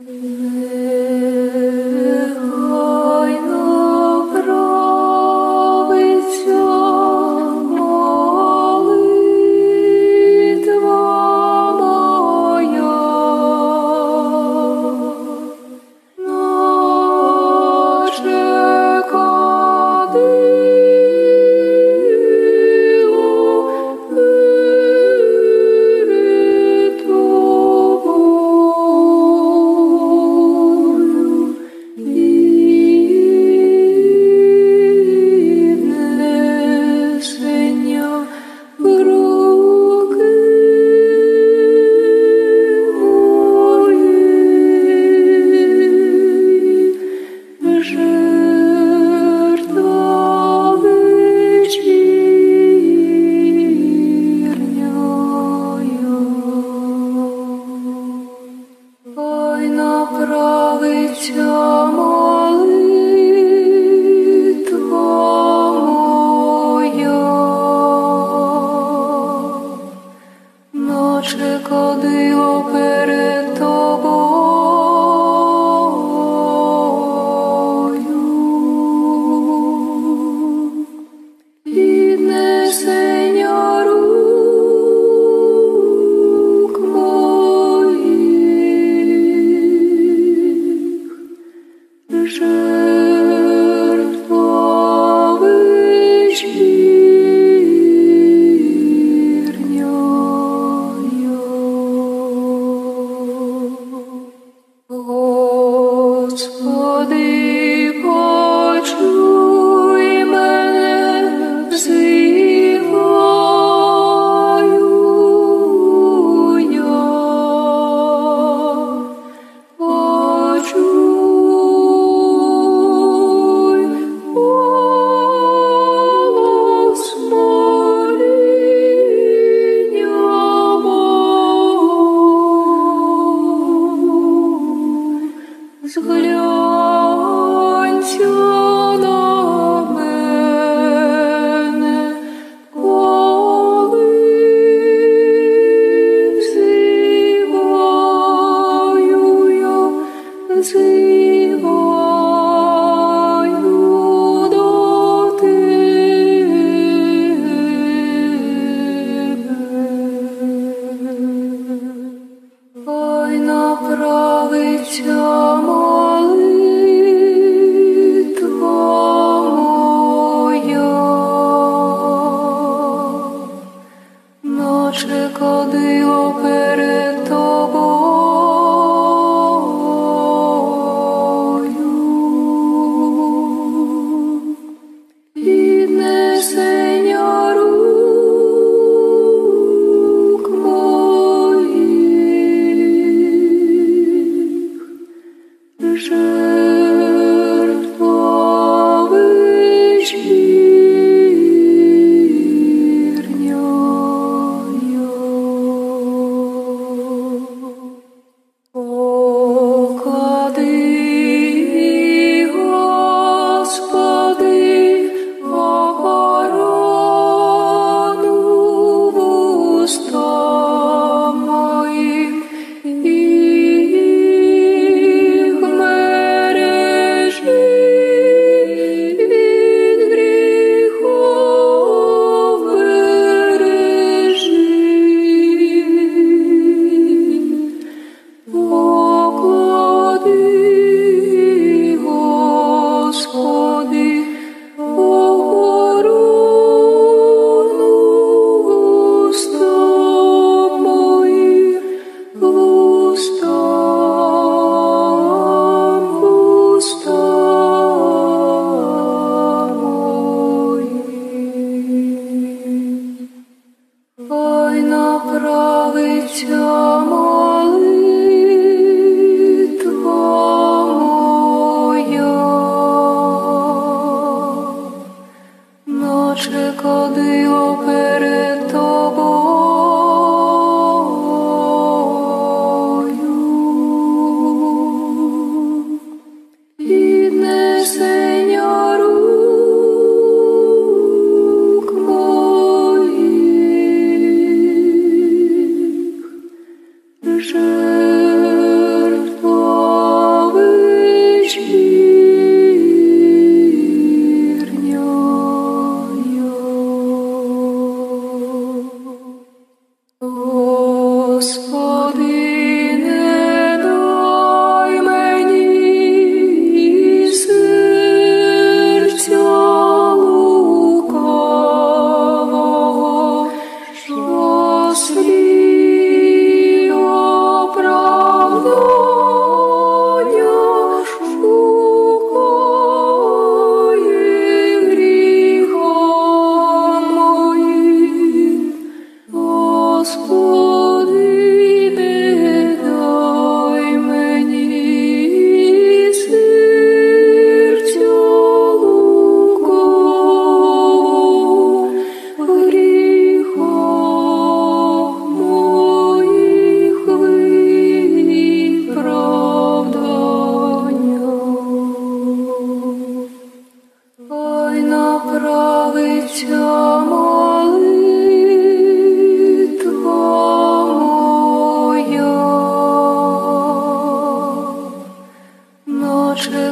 Mm-hmm. you. the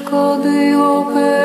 Call the kodyłopem.